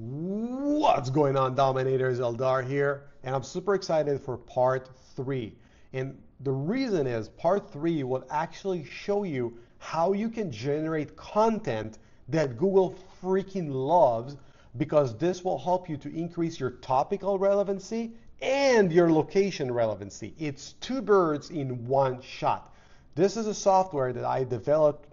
What's going on, Dominators? Eldar here, and I'm super excited for part three. And the reason is part three will actually show you how you can generate content that Google freaking loves because this will help you to increase your topical relevancy and your location relevancy. It's two birds in one shot. This is a software that I developed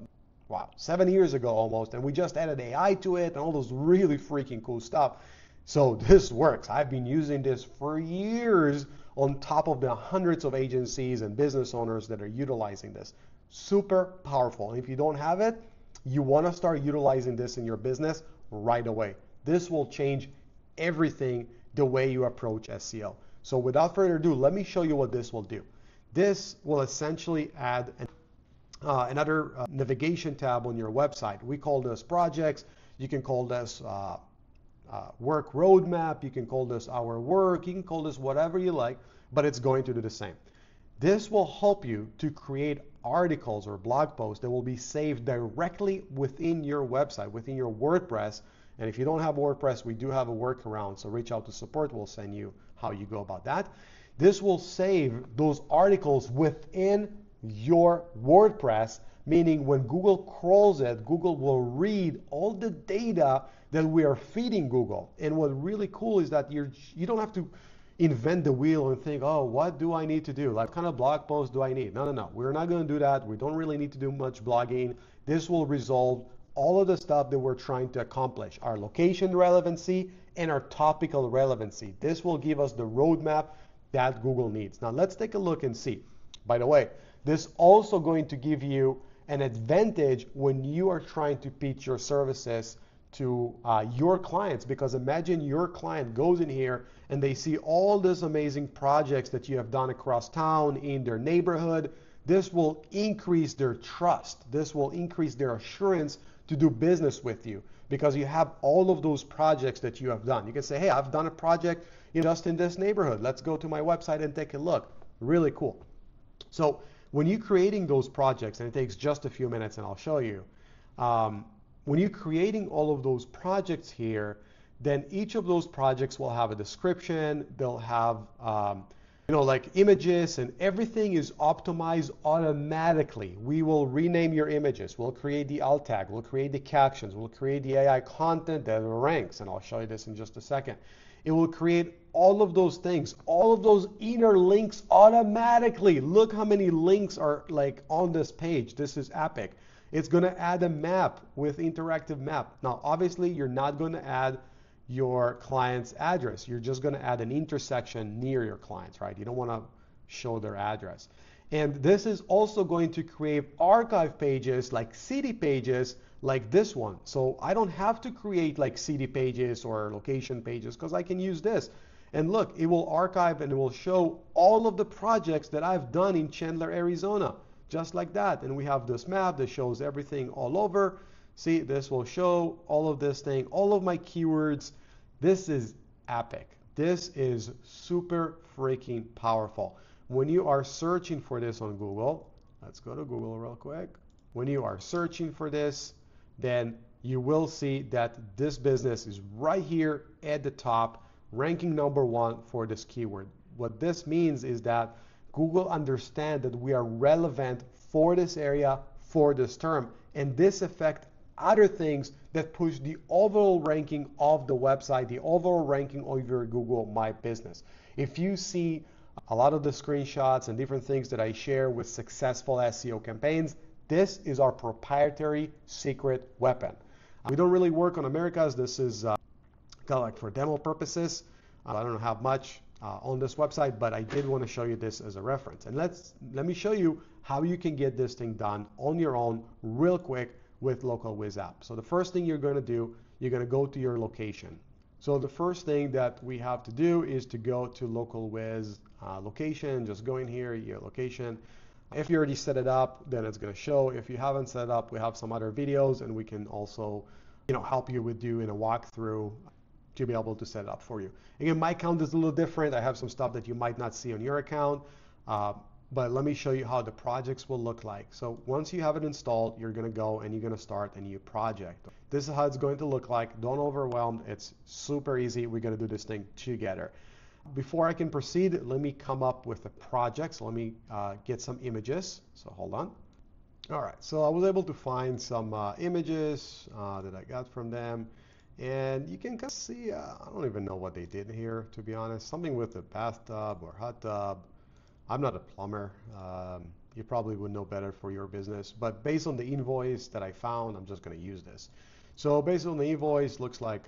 wow, seven years ago almost, and we just added AI to it and all those really freaking cool stuff. So this works. I've been using this for years on top of the hundreds of agencies and business owners that are utilizing this. Super powerful. And if you don't have it, you want to start utilizing this in your business right away. This will change everything the way you approach SEO. So without further ado, let me show you what this will do. This will essentially add an uh, another uh, navigation tab on your website. We call this projects. You can call this uh, uh, work roadmap. You can call this our work. You can call this whatever you like, but it's going to do the same. This will help you to create articles or blog posts that will be saved directly within your website, within your WordPress. And if you don't have WordPress, we do have a workaround. So reach out to support. We'll send you how you go about that. This will save those articles within your WordPress, meaning when Google crawls it, Google will read all the data that we are feeding Google. And what's really cool is that you're you don't have to invent the wheel and think, oh, what do I need to do? Like, kind of blog post do I need? No, no, no. We're not going to do that. We don't really need to do much blogging. This will resolve all of the stuff that we're trying to accomplish our location relevancy and our topical relevancy. This will give us the roadmap that Google needs. Now, let's take a look and see. By the way, this also going to give you an advantage when you are trying to pitch your services to uh, your clients. Because imagine your client goes in here and they see all these amazing projects that you have done across town in their neighborhood. This will increase their trust. This will increase their assurance to do business with you. Because you have all of those projects that you have done. You can say hey i've done a project just in this neighborhood. Let's go to my website and take a look. Really cool. So when you're creating those projects, and it takes just a few minutes and I'll show you, um, when you're creating all of those projects here, then each of those projects will have a description, they'll have um, you know, like images and everything is optimized automatically. We will rename your images. We'll create the alt tag. We'll create the captions. We'll create the AI content that ranks. And I'll show you this in just a second. It will create all of those things, all of those inner links automatically. Look how many links are like on this page. This is epic. It's going to add a map with interactive map. Now, obviously, you're not going to add your client's address. You're just going to add an intersection near your clients, right? You don't want to show their address. And this is also going to create archive pages like city pages like this one. So I don't have to create like city pages or location pages because I can use this. And look, it will archive and it will show all of the projects that I've done in Chandler, Arizona, just like that. And we have this map that shows everything all over. See, this will show all of this thing, all of my keywords. This is epic. This is super freaking powerful. When you are searching for this on Google, let's go to Google real quick. When you are searching for this, then you will see that this business is right here at the top, ranking number one for this keyword. What this means is that Google understands that we are relevant for this area, for this term, and this affects other things that push the overall ranking of the website, the overall ranking of your Google My Business. If you see a lot of the screenshots and different things that I share with successful SEO campaigns, this is our proprietary secret weapon. We don't really work on Americas. This is uh, kind of like for demo purposes. I don't have much uh, on this website, but I did want to show you this as a reference. And let's let me show you how you can get this thing done on your own real quick with Local Wiz app. So the first thing you're going to do, you're going to go to your location. So the first thing that we have to do is to go to Local Wiz uh, location. Just go in here, your location. If you already set it up, then it's going to show. If you haven't set it up, we have some other videos and we can also you know, help you with doing a walkthrough to be able to set it up for you. Again, my account is a little different. I have some stuff that you might not see on your account. Uh, but let me show you how the projects will look like. So once you have it installed, you're going to go and you're going to start a new project. This is how it's going to look like. Don't overwhelm. It's super easy. We're going to do this thing together. Before I can proceed, let me come up with the projects. Let me uh, get some images. So hold on. All right, so I was able to find some uh, images uh, that I got from them. And you can kind of see, uh, I don't even know what they did here, to be honest. Something with a bathtub or hot tub. I'm not a plumber. Um, you probably would know better for your business. But based on the invoice that I found, I'm just going to use this. So based on the invoice, looks like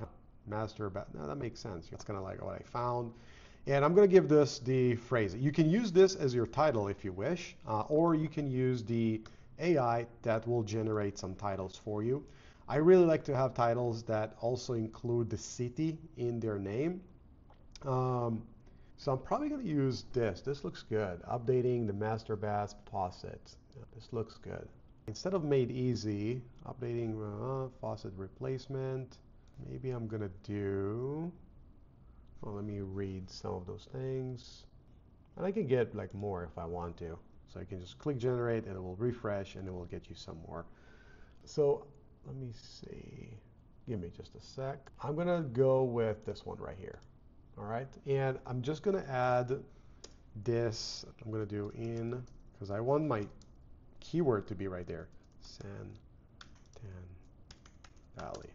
master bath. Now that makes sense. That's kind of like what I found. And I'm going to give this the phrase. You can use this as your title if you wish, uh, or you can use the AI that will generate some titles for you. I really like to have titles that also include the city in their name. Um, so I'm probably going to use this. This looks good. Updating the master bath faucet. This looks good. Instead of made easy, updating uh, faucet replacement, maybe I'm going to do, well, let me read some of those things. And I can get like more if I want to. So I can just click generate and it will refresh and it will get you some more. So let me see. Give me just a sec. I'm gonna go with this one right here. All right, and I'm just gonna add this. I'm gonna do in because I want my keyword to be right there. San Tan Valley.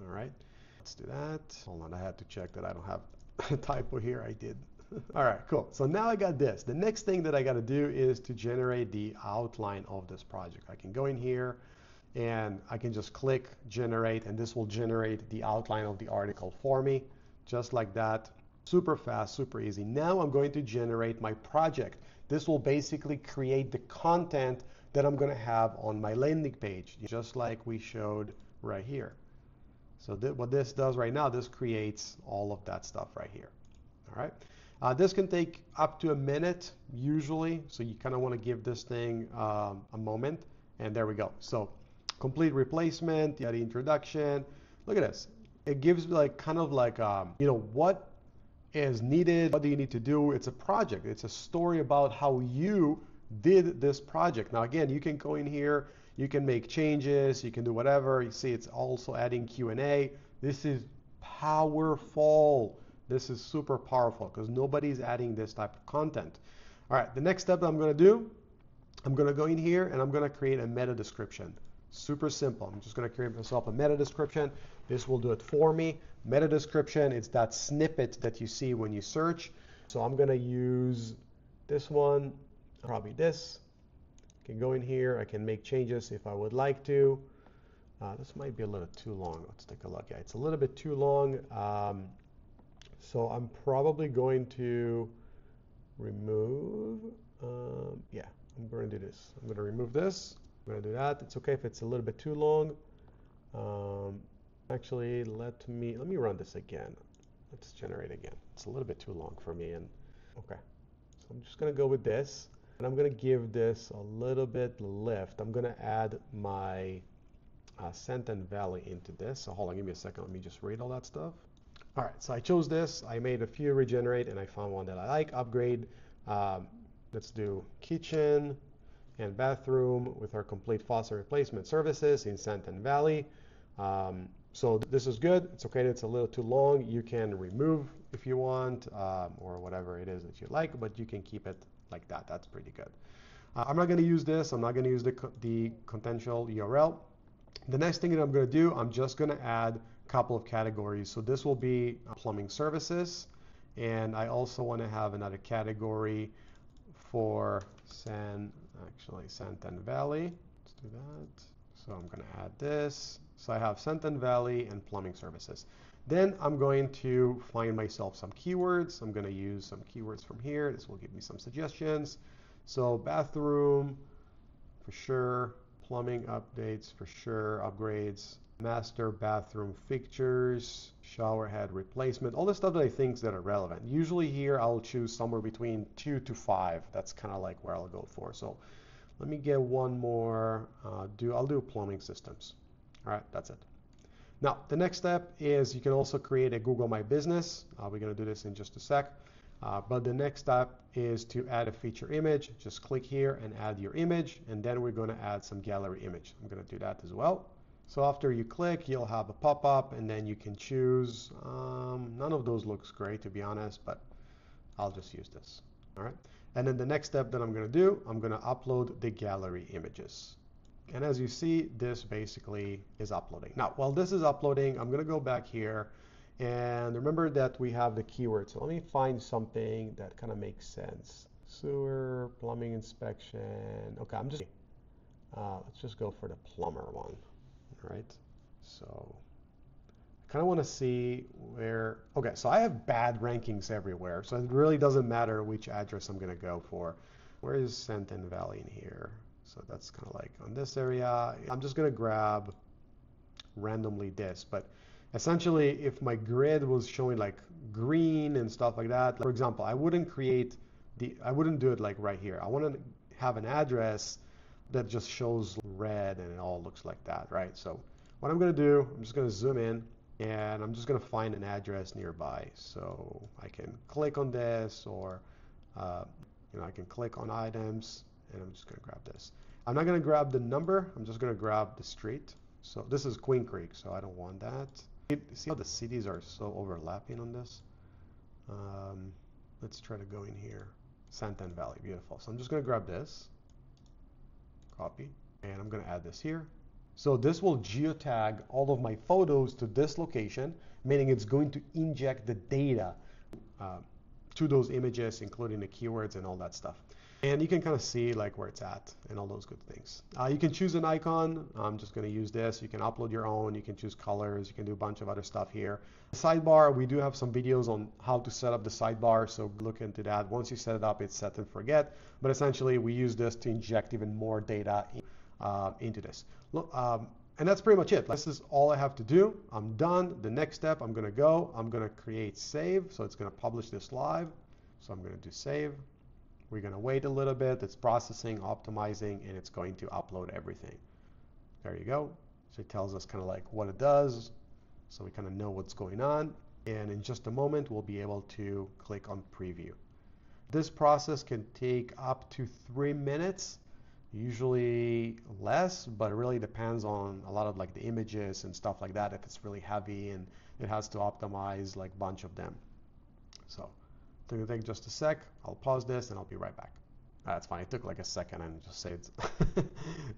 All right, let's do that. Hold on, I had to check that I don't have a typo here. I did. All right, cool. So now I got this. The next thing that I got to do is to generate the outline of this project. I can go in here and I can just click generate and this will generate the outline of the article for me just like that super fast super easy. Now I'm going to generate my project. This will basically create the content that I'm going to have on my landing page just like we showed right here. So th what this does right now this creates all of that stuff right here. All right? Uh, this can take up to a minute usually so you kind of want to give this thing um, a moment and there we go. So complete replacement, you had the introduction. Look at this. It gives like kind of like um, you know what is needed, what do you need to do. It's a project. It's a story about how you did this project. Now again, you can go in here, you can make changes, you can do whatever. You see, it's also adding Q&A. This is powerful. This is super powerful because nobody's adding this type of content. All right, the next step I'm going to do, I'm going to go in here and I'm going to create a meta description. Super simple. I'm just going to create myself a meta description. This will do it for me. Meta description, it's that snippet that you see when you search. So I'm going to use this one, probably this. I can go in here. I can make changes if I would like to. Uh, this might be a little too long. Let's take a look. Yeah, it's a little bit too long. Um, so I'm probably going to remove, um, yeah, I'm going to do this. I'm going to remove this. I'm going to do that. It's okay if it's a little bit too long. Um, actually, let me let me run this again. Let's generate again. It's a little bit too long for me. And okay, so I'm just going to go with this, and I'm going to give this a little bit lift. I'm going to add my uh, San Tan Valley into this. So hold on, give me a second. Let me just read all that stuff. All right, so I chose this. I made a few regenerate, and I found one that I like. Upgrade. Um, let's do kitchen and bathroom with our complete faucet replacement services in San Tan Valley. Um, so this is good. It's okay. It's a little too long. You can remove if you want um, or whatever it is that you like, but you can keep it like that. That's pretty good. Uh, I'm not going to use this. I'm not going to use the, the contextual URL. The next thing that I'm going to do, I'm just going to add a couple of categories. So this will be plumbing services. And I also want to have another category for San actually San Santan Valley. Let's do that. So I'm going to add this. So I have San Tan Valley and plumbing services. Then I'm going to find myself some keywords. I'm going to use some keywords from here. This will give me some suggestions. So bathroom, for sure. Plumbing updates, for sure. Upgrades, master bathroom fixtures, shower head replacement, all the stuff that I think that are relevant. Usually here I'll choose somewhere between two to five. That's kind of like where I'll go for. So let me get one more. Uh, do I'll do plumbing systems. All right, that's it. Now the next step is you can also create a Google My Business. Uh, we're going to do this in just a sec. Uh, but the next step is to add a feature image. Just click here and add your image, and then we're going to add some gallery image. I'm going to do that as well. So after you click, you'll have a pop-up, and then you can choose. Um, none of those looks great, to be honest, but I'll just use this. All right. And then the next step that I'm going to do, I'm going to upload the gallery images. And as you see, this basically is uploading. Now, while this is uploading, I'm going to go back here and remember that we have the keyword. So let me find something that kind of makes sense. Sewer, plumbing inspection. Okay, I'm just, uh, let's just go for the plumber one. All right. So I kind of want to see where, okay, so I have bad rankings everywhere. So it really doesn't matter which address I'm going to go for. Where is San Tan Valley in here? So that's kind of like on this area. I'm just going to grab randomly this, but essentially if my grid was showing like green and stuff like that, for example, I wouldn't create the, I wouldn't do it like right here. I want to have an address that just shows red and it all looks like that, right? So what I'm going to do, I'm just going to zoom in and I'm just going to find an address nearby. So I can click on this or, uh, you know, I can click on items and I'm just going to grab this. I'm not going to grab the number. I'm just going to grab the street. So this is Queen Creek, so I don't want that. See how the cities are so overlapping on this? Um, let's try to go in here. San Tan Valley, beautiful. So I'm just going to grab this, copy, and I'm going to add this here. So this will geotag all of my photos to this location, meaning it's going to inject the data uh, to those images, including the keywords and all that stuff. And you can kind of see like where it's at and all those good things. Uh, you can choose an icon. I'm just going to use this. You can upload your own. You can choose colors. You can do a bunch of other stuff here. Sidebar, we do have some videos on how to set up the sidebar. So look into that. Once you set it up, it's set and forget. But essentially, we use this to inject even more data in, uh, into this. Look, um, and that's pretty much it. This is all I have to do. I'm done. The next step, I'm going to go. I'm going to create save. So it's going to publish this live. So I'm going to do save. We're going to wait a little bit. It's processing, optimizing, and it's going to upload everything. There you go. So it tells us kind of like what it does. So we kind of know what's going on. And in just a moment, we'll be able to click on preview. This process can take up to three minutes, usually less, but it really depends on a lot of like the images and stuff like that. If it's really heavy and it has to optimize like a bunch of them. So it's to take just a sec. I'll pause this and I'll be right back. Ah, that's fine. It took like a second and just saved.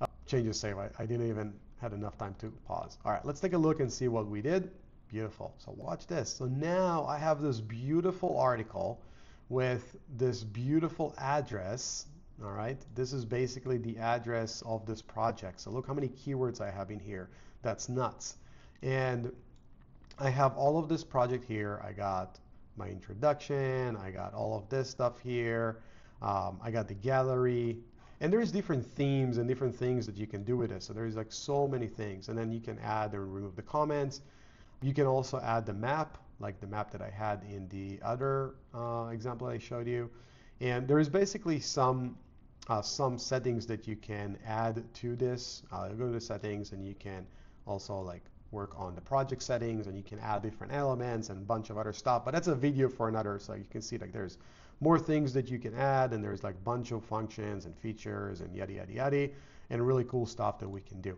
Uh, Change the save. I, I didn't even had enough time to pause. All right, let's take a look and see what we did. Beautiful. So watch this. So now I have this beautiful article with this beautiful address. All right, this is basically the address of this project. So look how many keywords I have in here. That's nuts. And I have all of this project here. I got my introduction. I got all of this stuff here. Um, I got the gallery. And there's different themes and different things that you can do with it. So there's like so many things. And then you can add or remove the comments. You can also add the map, like the map that I had in the other uh, example I showed you. And there's basically some uh, some settings that you can add to this. Uh, go to the settings and you can also like work on the project settings and you can add different elements and a bunch of other stuff. But that's a video for another, so you can see like there's more things that you can add and there's like a bunch of functions and features and yada yada yada and really cool stuff that we can do.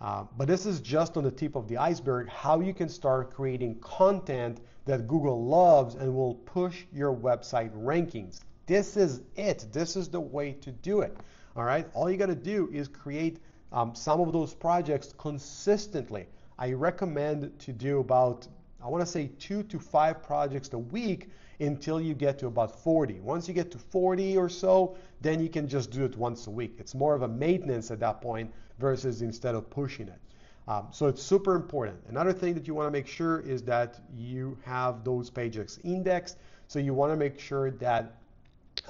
Uh, but this is just on the tip of the iceberg how you can start creating content that Google loves and will push your website rankings. This is it. This is the way to do it. All right. All you got to do is create um, some of those projects consistently. I recommend to do about, I want to say two to five projects a week until you get to about 40. Once you get to 40 or so, then you can just do it once a week. It's more of a maintenance at that point versus instead of pushing it. Um, so it's super important. Another thing that you want to make sure is that you have those pages indexed. So you want to make sure that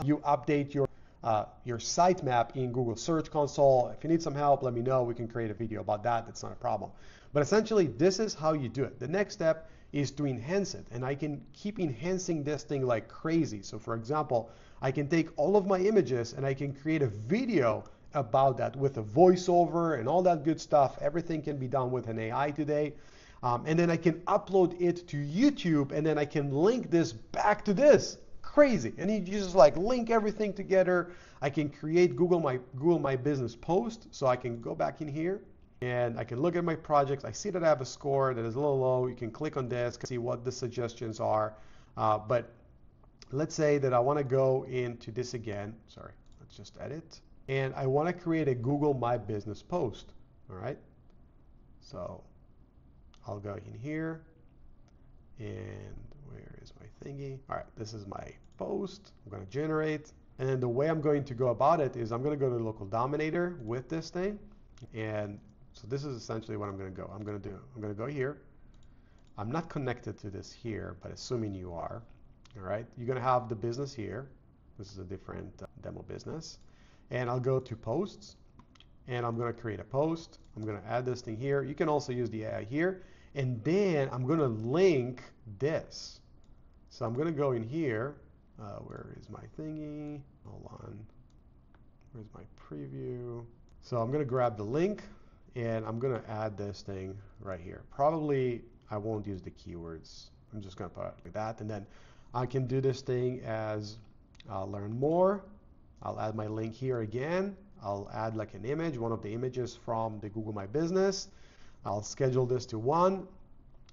you update your uh, your sitemap in Google Search Console. If you need some help, let me know. We can create a video about that. That's not a problem. But essentially, this is how you do it. The next step is to enhance it. And I can keep enhancing this thing like crazy. So for example, I can take all of my images and I can create a video about that with a voiceover and all that good stuff. Everything can be done with an AI today. Um, and then I can upload it to YouTube and then I can link this back to this crazy. And you just like link everything together. I can create Google My Google My Business post. So I can go back in here and I can look at my projects. I see that I have a score that is a little low. You can click on this, see what the suggestions are. Uh, but let's say that I want to go into this again. Sorry, let's just edit. And I want to create a Google My Business post. All right. So I'll go in here and where is my thingy? All right, this is my post. I'm going to generate. And the way I'm going to go about it is I'm going to go to local dominator with this thing. And so this is essentially what I'm going to go. I'm going to do, I'm going to go here. I'm not connected to this here, but assuming you are, all right, you're going to have the business here. This is a different uh, demo business. And I'll go to posts and I'm going to create a post. I'm going to add this thing here. You can also use the AI here. And then I'm going to link this. So I'm going to go in here. Uh, where is my thingy? Hold on. Where's my preview? So I'm going to grab the link and I'm going to add this thing right here. Probably I won't use the keywords. I'm just going to put it like that. And then I can do this thing as uh, learn more. I'll add my link here again. I'll add like an image, one of the images from the Google My Business. I'll schedule this to one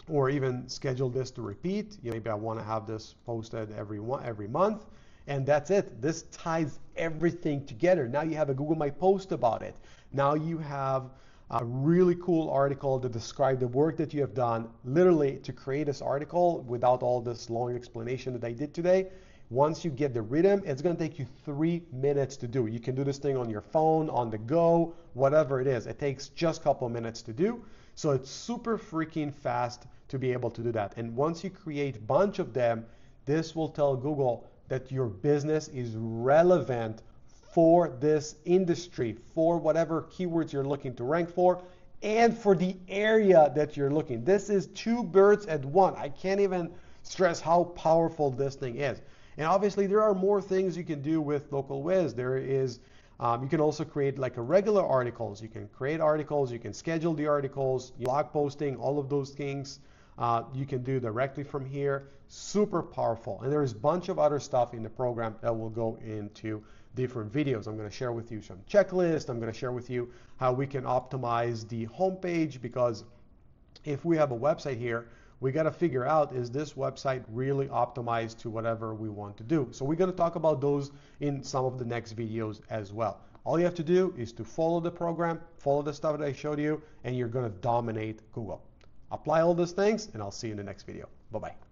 or even schedule this to repeat. You know, maybe I want to have this posted every one, every month. And that's it. This ties everything together. Now you have a Google My Post about it. Now you have a really cool article to describe the work that you have done. Literally, to create this article without all this long explanation that I did today, once you get the rhythm, it's going to take you three minutes to do. You can do this thing on your phone, on the go, whatever it is. It takes just a couple of minutes to do. So it's super freaking fast to be able to do that. And once you create a bunch of them, this will tell Google that your business is relevant for this industry, for whatever keywords you're looking to rank for, and for the area that you're looking. This is two birds at one. I can't even stress how powerful this thing is. And obviously, there are more things you can do with Local LocalWiz. There is, um, you can also create like a regular articles. You can create articles, you can schedule the articles, blog posting, all of those things. Uh, you can do directly from here. Super powerful. And there's a bunch of other stuff in the program that will go into different videos. I'm going to share with you some checklists. I'm going to share with you how we can optimize the homepage because if we have a website here, we got to figure out is this website really optimized to whatever we want to do. So we're going to talk about those in some of the next videos as well. All you have to do is to follow the program, follow the stuff that I showed you, and you're going to dominate Google. Apply all those things, and I'll see you in the next video. Bye-bye.